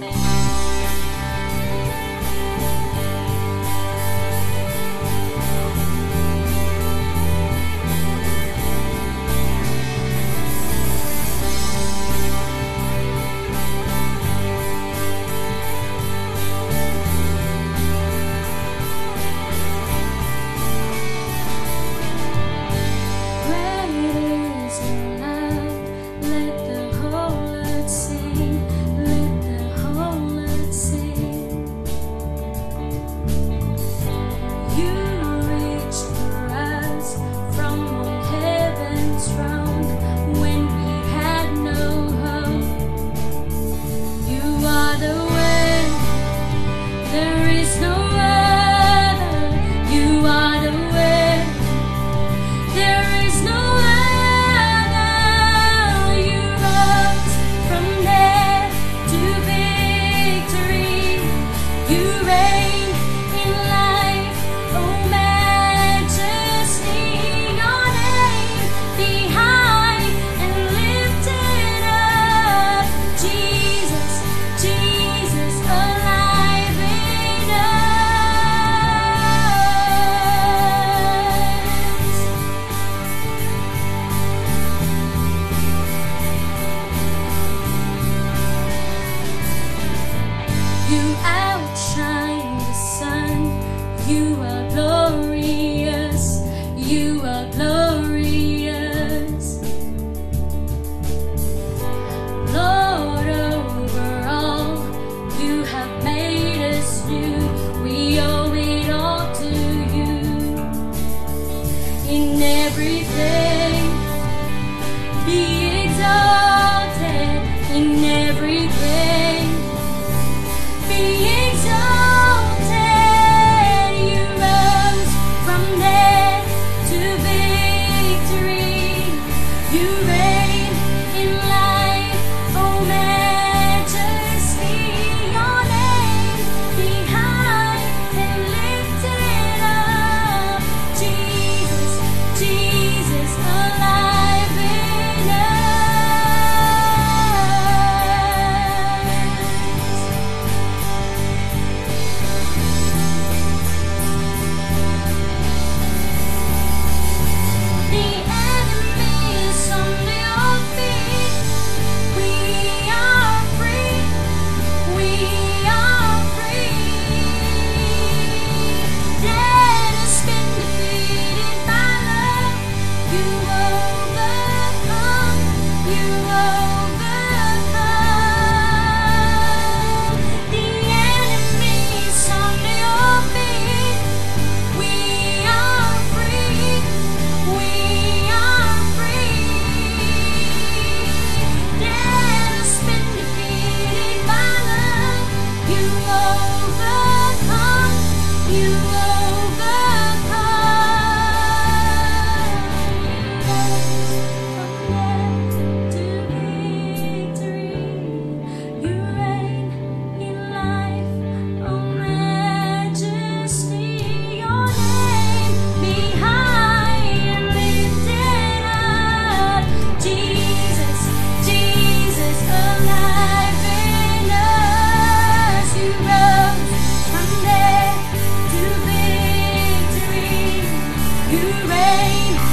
Bye. You outshine the sun. You are glory. overcome. You You reign.